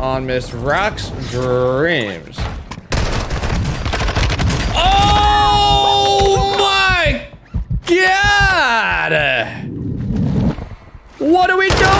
on Miss Rock's dreams. Oh my god! What are we doing?